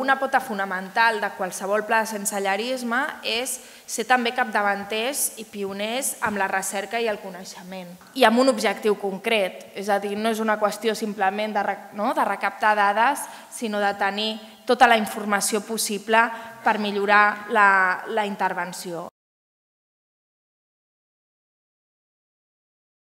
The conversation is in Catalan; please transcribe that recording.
Una pota fonamental de qualsevol pla de sensellarisme és ser també capdavanters i pioners amb la recerca i el coneixement. I amb un objectiu concret, és a dir, no és una qüestió simplement de, no, de recaptar dades, sinó de tenir tota la informació possible per millorar la, la intervenció.